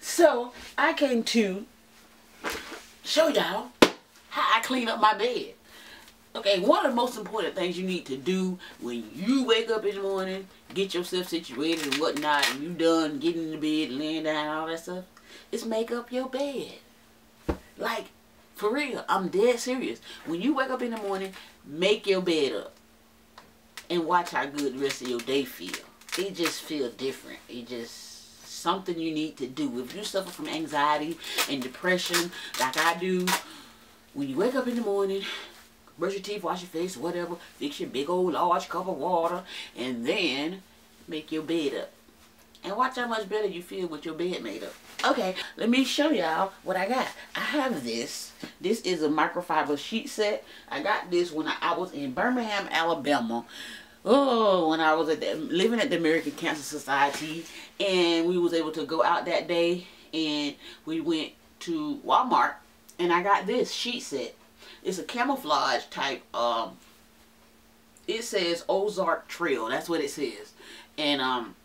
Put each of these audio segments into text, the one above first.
So I came to show y'all how I clean up my bed. Okay, one of the most important things you need to do when you wake up in the morning, get yourself situated and whatnot, and you done getting in the bed, laying down, all that stuff, is make up your bed. Like, for real, I'm dead serious. When you wake up in the morning, make your bed up. And watch how good the rest of your day feel. It just feel different. It just something you need to do. If you suffer from anxiety and depression like I do, when you wake up in the morning, brush your teeth, wash your face, whatever, fix your big old large cup of water, and then make your bed up. And watch how much better you feel with your bed made up. Okay, let me show y'all what I got. I have this. This is a microfiber sheet set. I got this when I, was in Birmingham, Alabama. Oh, when I was at the, living at the American Cancer Society. And we was able to go out that day. And we went to Walmart. And I got this sheet set. It's a camouflage type. Um, it says Ozark Trail. That's what it says. And um,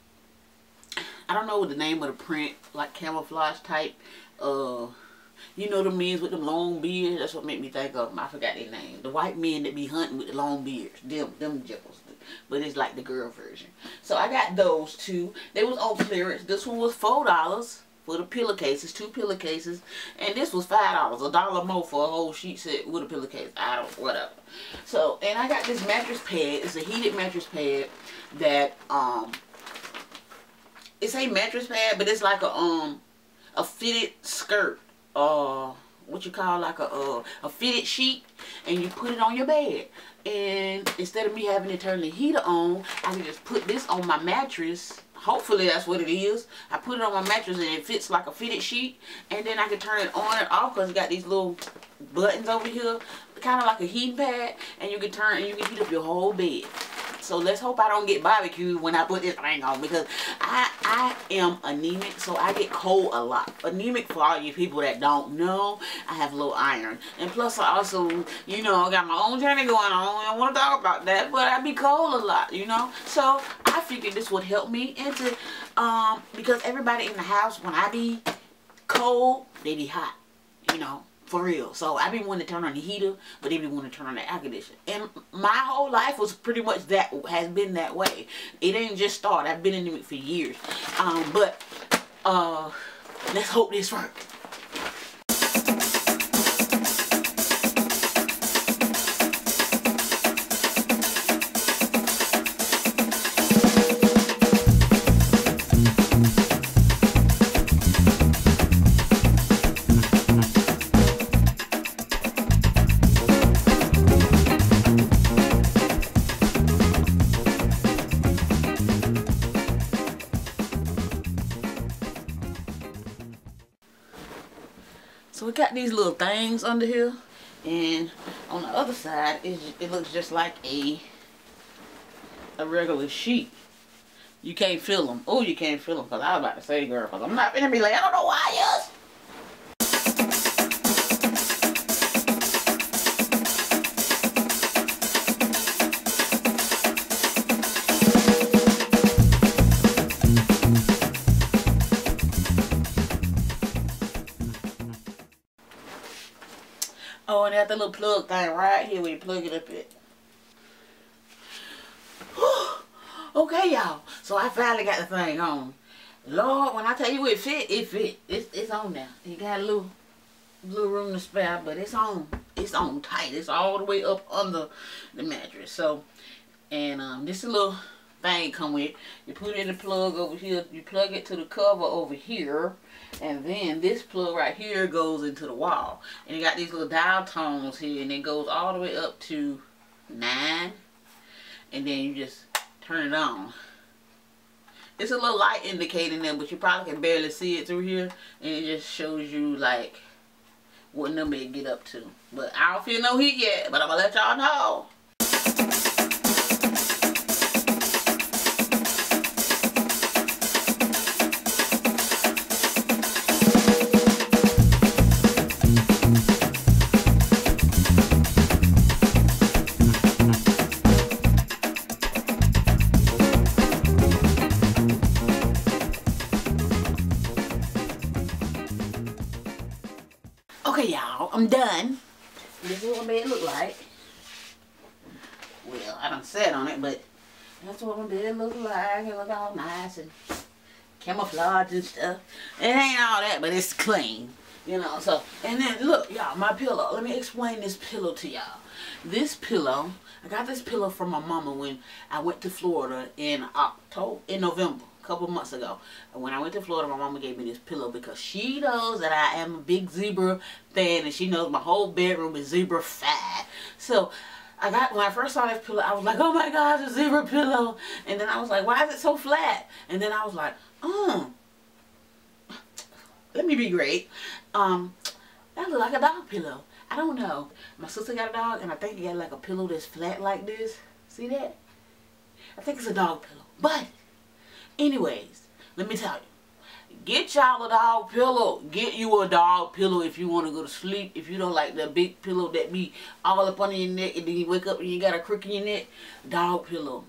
I don't know what the name of the print, like camouflage type. Uh, you know the men with the long beards. That's what made me think of them. I forgot their name. The white men that be hunting with the long beards. Them, them jiggles. But it's like the girl version. So I got those two. They was on clearance. This one was four dollars for the pillowcases, two pillowcases, and this was five dollars, a dollar more for a whole sheet set with a pillowcase. I don't, whatever. So, and I got this mattress pad. It's a heated mattress pad that um it's a mattress pad, but it's like a um a fitted skirt. Uh what you call like a uh, a fitted sheet and you put it on your bed. And instead of me having to turn the heater on I can just put this on my mattress. Hopefully that's what it is. I put it on my mattress and it fits like a fitted sheet and then I can turn it on and off because it got these little buttons over here kind of like a heating pad and you can turn and you can heat up your whole bed. So let's hope I don't get barbecued when I put this thing on because I, I am anemic, so I get cold a lot. Anemic, for all you people that don't know, I have low iron. And plus I also, you know, I got my own journey going on. I don't want to talk about that, but I be cold a lot, you know. So I figured this would help me into, um, because everybody in the house, when I be cold, they be hot, you know. For real. So I been wanting to turn on the heater, but they been wanting to turn on the air conditioner. And my whole life was pretty much that, has been that way. It ain't just start. I've been in it for years. Um, but, uh, let's hope this works. So we got these little things under here. And on the other side, it, it looks just like a, a regular sheet. You can't feel them. Oh, you can't feel them. Because I was about to say, girl, because I'm not going to be like, I don't know why yes. That little plug thing right here where you plug it up it. okay, y'all. So I finally got the thing on. Lord, when I tell you it fit, it fit. It's, it's on now. You got a little, little room to spare, but it's on. It's on tight. It's all the way up under the mattress. So, and um, this is a little thing come with. You put in the plug over here. You plug it to the cover over here. And then this plug right here goes into the wall. And you got these little dial tones here. And it goes all the way up to 9. And then you just turn it on. It's a little light indicating there, but you probably can barely see it through here. And it just shows you like what number it get up to. But I don't feel no heat yet. But I'm going to let y'all know. Done. This is what my bed look like. Well, I don't sit on it, but that's what my bed look like. It look all nice and camouflage and stuff. It ain't all that, but it's clean. You know, so, and then look, y'all, my pillow. Let me explain this pillow to y'all. This pillow, I got this pillow from my mama when I went to Florida in October, in November couple months ago. And when I went to Florida, my mama gave me this pillow because she knows that I am a big zebra fan and she knows my whole bedroom is zebra fat. So I got when I first saw this pillow, I was like, oh my god, a zebra pillow. And then I was like, why is it so flat? And then I was like, oh, let me be great. Um, that look like a dog pillow. I don't know. My sister got a dog and I think he got like a pillow that's flat like this. See that? I think it's a dog pillow. But Anyways, let me tell you. Get y'all a dog pillow. Get you a dog pillow if you want to go to sleep. If you don't like the big pillow that be all up under your neck and then you wake up and you got a crook in your neck. Dog pillow.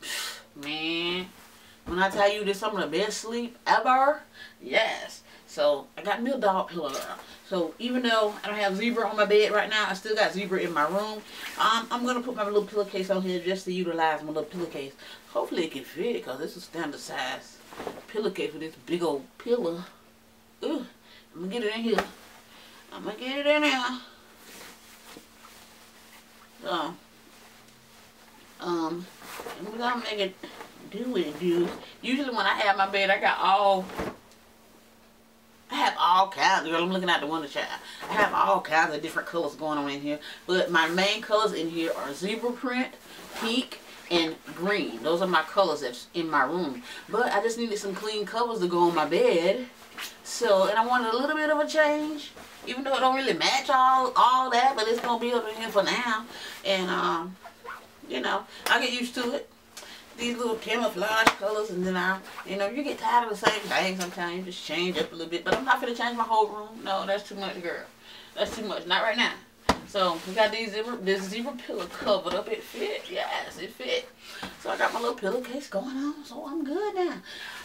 Man, when I tell you this some of the best sleep ever, yes. So I got me a dog pillow. So even though I don't have zebra on my bed right now, I still got zebra in my room. Um, I'm going to put my little pillowcase on here just to utilize my little pillowcase. Hopefully it can fit because this is standard size pillowcase with this big old pillow. Ooh, I'm going to get it in here. I'm going to get it in here. So, um, I'm going to make it do what it do. Usually when I have my bed, I got all all kinds. Girl, I'm looking at the Wonder Child. I have all kinds of different colors going on in here. But my main colors in here are zebra print, pink, and green. Those are my colors that's in my room. But I just needed some clean covers to go on my bed. So, and I wanted a little bit of a change. Even though it don't really match all, all that, but it's going to be up in here for now. And, um, you know, I get used to it these little camouflage colors and then I, you know, you get tired of the same thing sometimes. You just change up a little bit. But I'm not going to change my whole room. No, that's too much, girl. That's too much. Not right now. So we got these zebra, this zebra pillow covered up. It fit. Yes, it fit. So I got my little pillowcase going on. So I'm good now.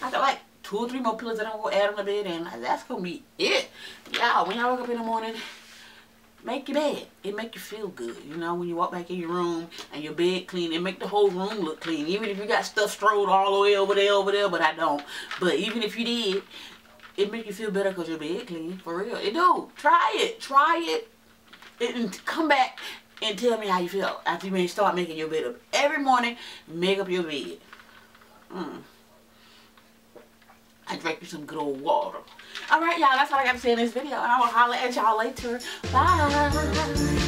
I got like two or three more pillows that I'm going to add on the bed. And that's going to be it. Y'all, when y'all wake up in the morning, make your bed. It make you feel good. You know, when you walk back in your room and your bed clean, it make the whole room look clean. Even if you got stuff strode all the way over there, over there, but I don't. But even if you did, it make you feel better because your bed clean. For real. It do. Try it. Try it. And come back and tell me how you feel after you start making your bed up. Every morning, make up your bed. Mm. I drank me some good old water. Alright, y'all. That's all I got to say in this video. And I will holler at y'all later. Bye.